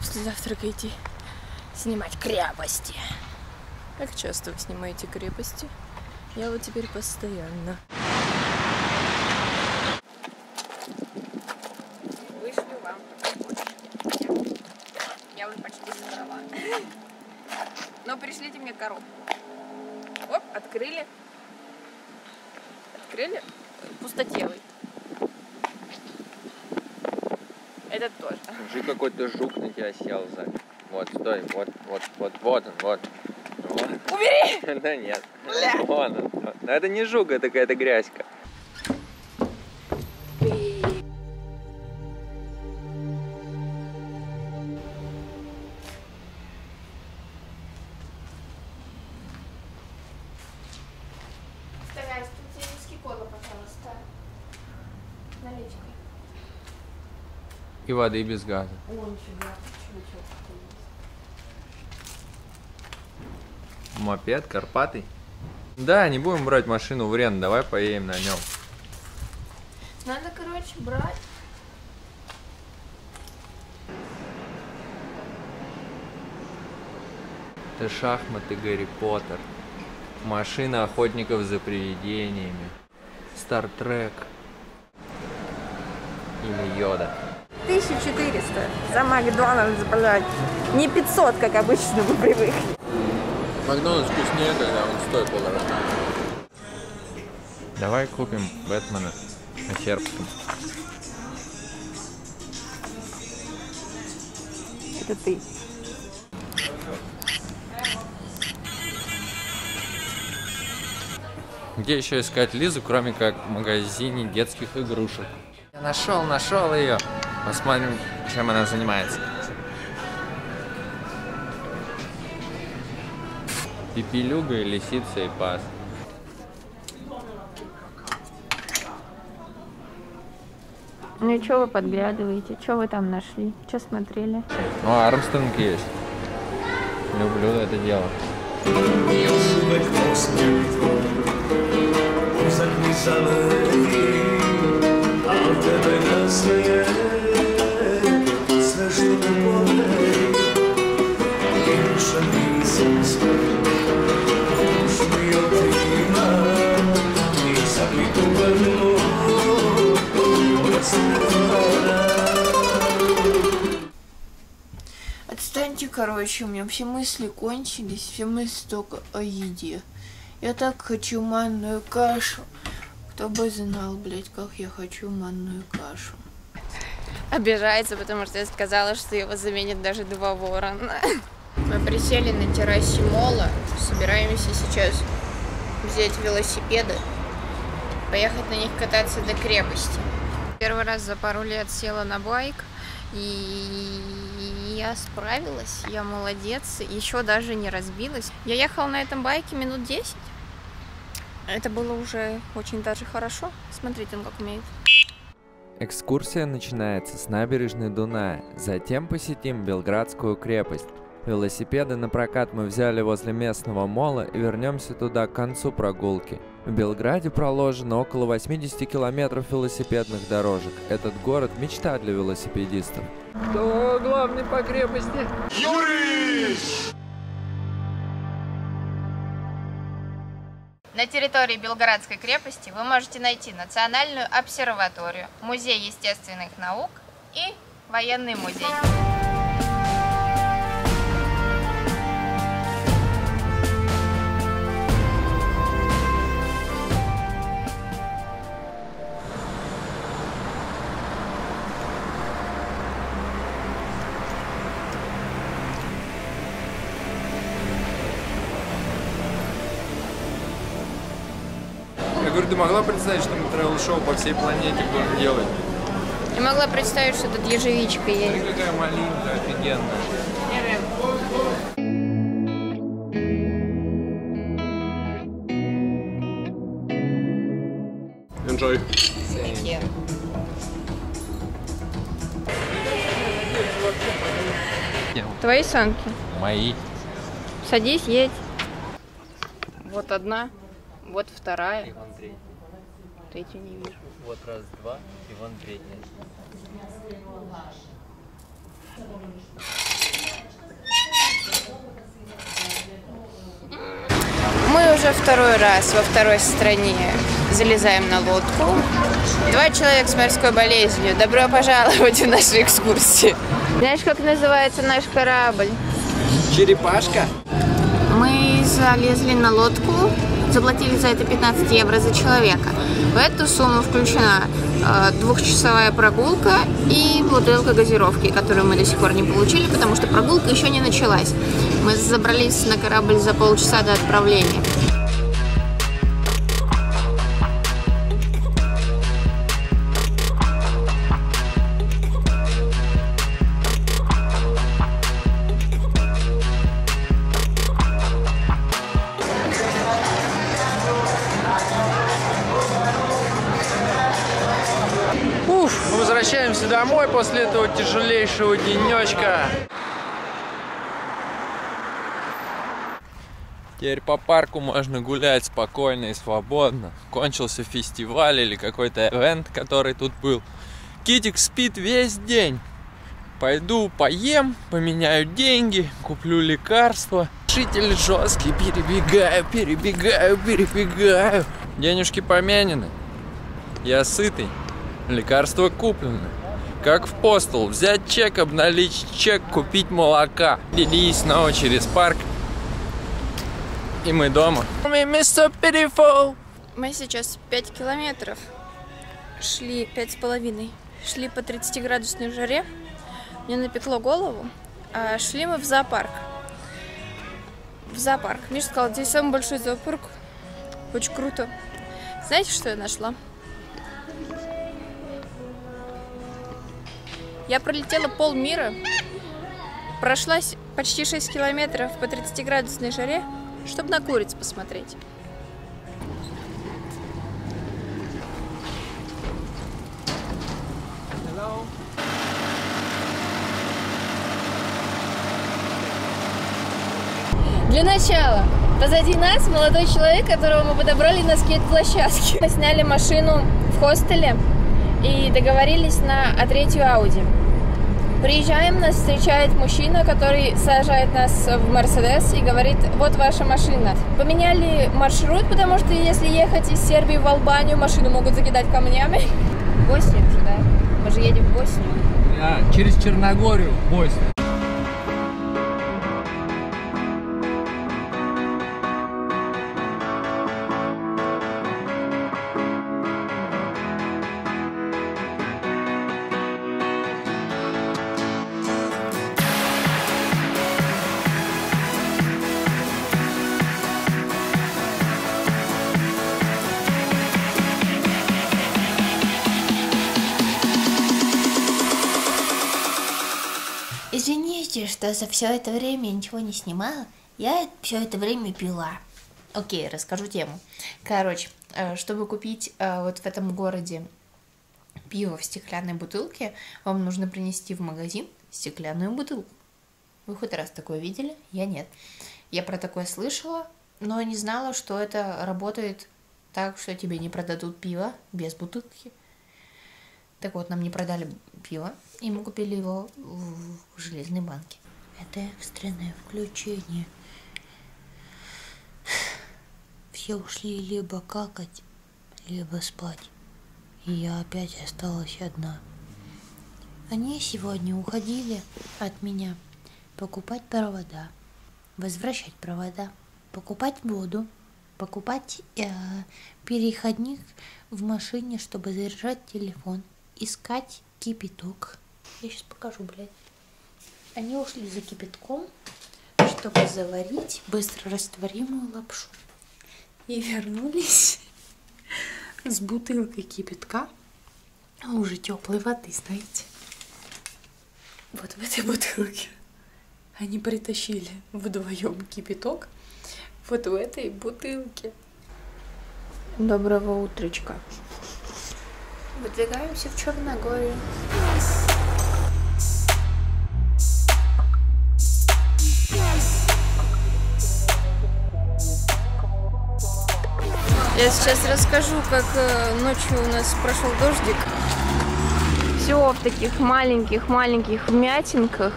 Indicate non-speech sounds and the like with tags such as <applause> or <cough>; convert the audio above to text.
после завтрака идти снимать крепости. Как часто вы снимаете крепости? Я вот теперь постоянно. Вышлю вам. Я уже почти собрала. Но пришлите мне коробку. Оп, открыли. Открыли. Пустотелый. Этот тоже. Уже какой-то жук на тебя сел сзади. Вот, стой, вот, вот, вот, вот он, вот. Вот. Убери! <laughs> Да нет. Вон он. Но это не жук, это какая-то грязька. И воды без газа. О, Мопед, Карпатый. Да, не будем брать машину в рент, давай поедем на нем. Надо, короче, брать. Это шахматы Гарри Поттер. Машина охотников за привидениями. Стартрек. Или Йода. 1400 за Макдональдс, блядь. Не 500, как обычно мы привыкли. Макдональдс вкуснее, когда он стоит полтора. Давай купим Бэтмена на сербском. Это ты. Где еще искать Лизу, кроме как в магазине детских игрушек? Я нашел, нашел ее. Посмотрим, чем она занимается. Пепелюга, и лисица и пас. Ну и что вы подглядываете? Что вы там нашли? Что смотрели? Ну, Армстронг есть. Люблю это дело. Al Отстаньте, короче, у меня все мысли кончились, все мысли только о еде. Я так хочу манную кашу. Кто бы знал, блядь, как я хочу манную кашу. Обижается, потому что я сказала, что его заменит даже два ворона. Мы присели на террасе мола, собираемся сейчас взять велосипеды, поехать на них кататься до крепости. Первый раз за пару лет села на байк, и я справилась, я молодец, еще даже не разбилась. Я ехала на этом байке минут 10. Это было уже очень даже хорошо. Смотрите, он как умеет. Экскурсия начинается с набережной Дуная, затем посетим Белградскую крепость. Велосипеды на прокат мы взяли возле местного мола и вернемся туда к концу прогулки. В Белграде проложено около 80 километров велосипедных дорожек. Этот город – мечта для велосипедистов. Кто главный по крепости? На территории Белградской крепости вы можете найти Национальную обсерваторию, Музей естественных наук и военный музей. Говорю, ты могла представить, что мы тревел-шоу по всей планете будем делать? Не могла представить, что тут ежевичка Смотри, есть. какая малинка офигенная. Enjoy. Твои санки. Мои. Садись, едь. Вот одна, вот вторая. Иван третий. Третью не вижу. Вот раз, два, Иван третий. Мы уже второй раз во второй стране залезаем на лодку. Два человека с морской болезнью. Добро пожаловать в нашу экскурсию. Знаешь, как называется наш корабль? Черепашка. Мы залезли на лодку заплатили за это 15 евро за человека. В эту сумму включена э, двухчасовая прогулка и бутылка газировки, которую мы до сих пор не получили, потому что прогулка еще не началась. Мы забрались на корабль за полчаса до отправления. Возвращаемся домой после этого тяжелейшего денечка. Теперь по парку можно гулять спокойно и свободно. Кончился фестиваль или какой-то ивент, который тут был. Китик спит весь день. Пойду поем, поменяю деньги, куплю лекарства. Житель жесткий, перебегаю, перебегаю, перебегаю. Денежки поменены. Я сытый. Лекарства куплены. Как в постол. Взять чек, обналичить чек, купить молока. И снова через парк. И мы дома. Мы сейчас 5 километров шли, пять с половиной, шли по 30-градусной жаре. Мне напекло голову. А шли мы в зоопарк. В зоопарк. Миша сказал, здесь самый большой зоопарк. Очень круто. Знаете, что я нашла? Я пролетела полмира, прошлась почти 6 километров по 30-градусной жаре, чтобы на куриц посмотреть. Для начала, позади нас молодой человек, которого мы подобрали на скейт-площадке. Мы сняли машину в хостеле и договорились на а третью Ауди. Приезжаем, нас встречает мужчина, который сажает нас в Мерседес и говорит, вот ваша машина. Поменяли маршрут, потому что если ехать из Сербии в Албанию, машину могут закидать камнями. Боснию же, да? Мы же едем в Боснию. через Черногорию, Боснию. Что за все это время ничего не снимала. Я все это время пила. Окей, расскажу тему. Короче, э, чтобы купить э, вот в этом городе пиво в стеклянной бутылке, вам нужно принести в магазин стеклянную бутылку. Вы хоть раз такое видели? Я нет. Я про такое слышала, но не знала, что это работает так, что тебе не продадут пиво без бутылки. Так вот, нам не продали пиво, и мы купили его в железной банке. Это экстренное включение. Все ушли либо какать, либо спать. И я опять осталась одна. Они сегодня уходили от меня покупать провода, возвращать провода, покупать воду, покупать э, переходник в машине, чтобы заряжать телефон, искать кипяток. Я сейчас покажу, блядь. Они ушли за кипятком, чтобы заварить быстро растворимую лапшу. И вернулись с бутылкой кипятка, а уже теплой воды, знаете. Вот в этой бутылке. Они притащили вдвоем кипяток вот в этой бутылке. Доброго утречка. Выдвигаемся в Черногорию. Я сейчас расскажу, как э, ночью у нас прошел дождик. Все в таких маленьких-маленьких вмятинках.